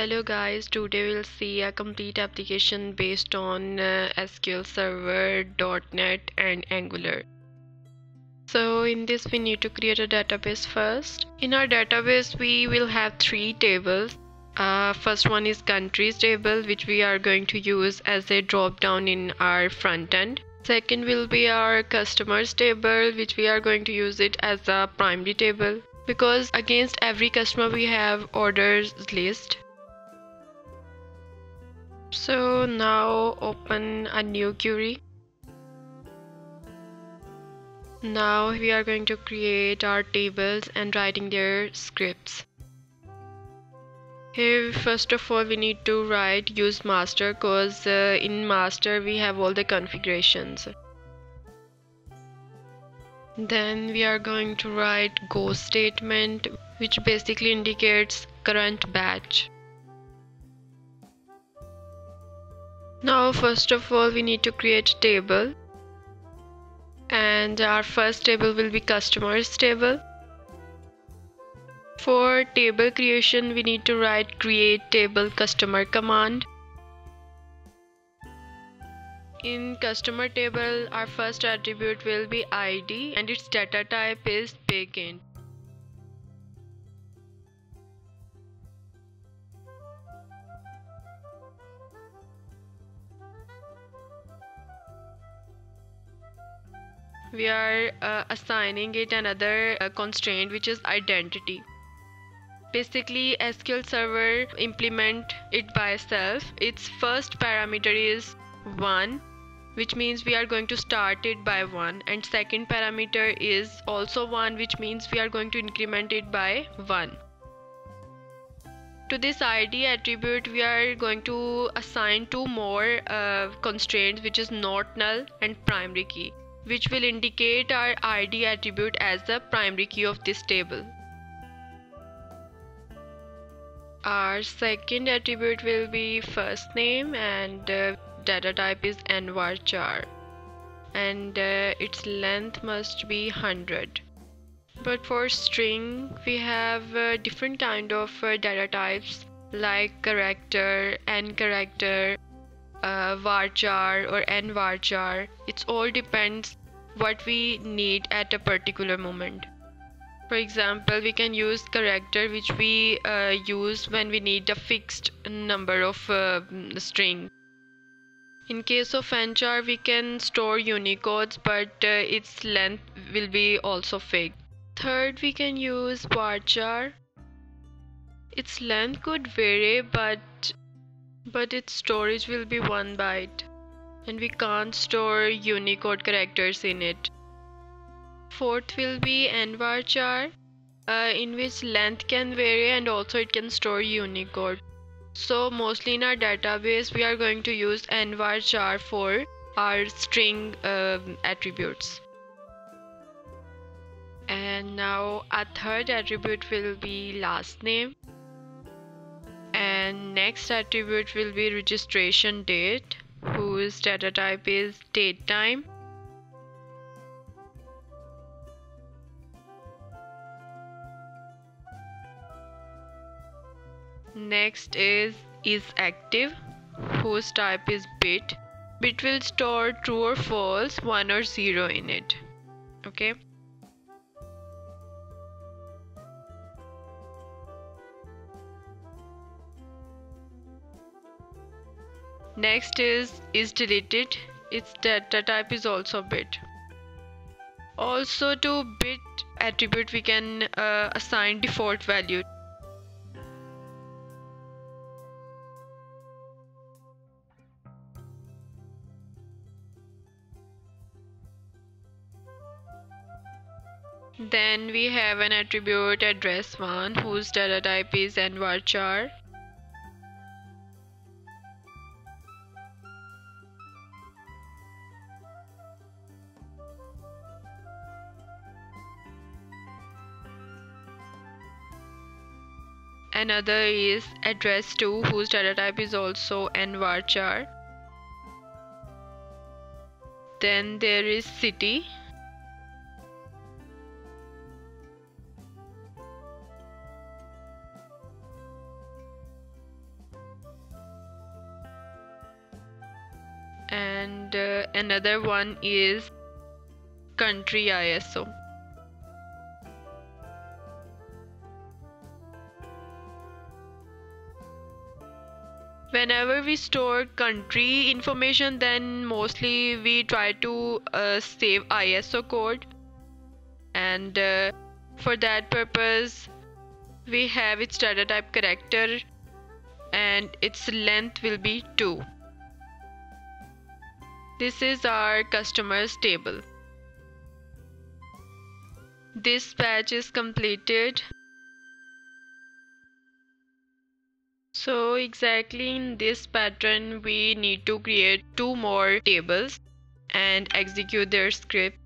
Hello guys, today we'll see a complete application based on uh, SQL Server, .NET and Angular. So in this we need to create a database first. In our database we will have three tables. Uh, first one is countries table which we are going to use as a drop down in our front end. Second will be our customers table which we are going to use it as a primary table because against every customer we have orders list so now open a new query. Now we are going to create our tables and writing their scripts. Here first of all we need to write use master cause uh, in master we have all the configurations. Then we are going to write go statement which basically indicates current batch. Now first of all we need to create a table and our first table will be customers table. For table creation we need to write create table customer command. In customer table our first attribute will be ID and its data type is bigint. We are uh, assigning it another uh, constraint which is identity. Basically sql server implement it by itself. Its first parameter is 1 which means we are going to start it by 1 and second parameter is also 1 which means we are going to increment it by 1 to this id attribute we are going to assign two more uh, constraints which is not null and primary key which will indicate our id attribute as the primary key of this table. Our second attribute will be first name and uh, data type is nvarchar and uh, its length must be 100 but for string we have uh, different kind of uh, data types like character n character uh, varchar or n varchar it all depends what we need at a particular moment. For example we can use character which we uh, use when we need a fixed number of uh, string. In case of nchar we can store unicodes but uh, its length will be also fixed. Third we can use varchar its length could vary but but its storage will be 1 byte and we can't store Unicode characters in it. Fourth will be nvarchar uh, in which length can vary and also it can store Unicode. So mostly in our database we are going to use nvarchar for our string uh, attributes. And now a third attribute will be last name and next attribute will be registration date whose data type is date time. Next is is active whose type is bit. Bit will store true or false 1 or 0 in it. Okay next is is deleted. Its data type is also bit. Also to bit attribute we can uh, assign default value. Then we have an attribute address one whose data type is nvarchar Another is address 2 whose data type is also nvarchar Then there is city. And uh, another one is country ISO. Whenever we store country information then mostly we try to uh, save ISO code. And uh, for that purpose we have its data type character and its length will be 2 this is our customers table. This batch is completed So exactly in this pattern we need to create two more tables and execute their script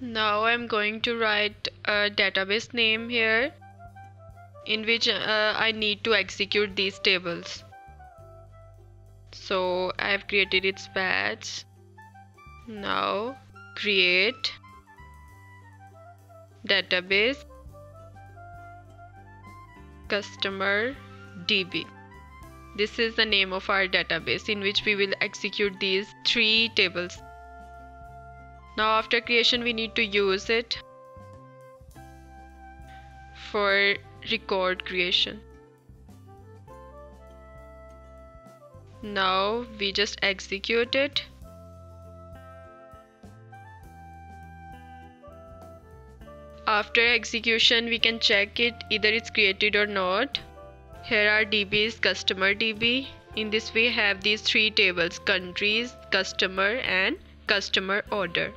Now I'm going to write a database name here in which uh, I need to execute these tables. So I've created its batch. Now create database customer DB. This is the name of our database in which we will execute these three tables now after creation we need to use it for record creation. Now we just execute it. After execution we can check it either it's created or not. Here are db's customer db in this we have these three tables countries customer and customer order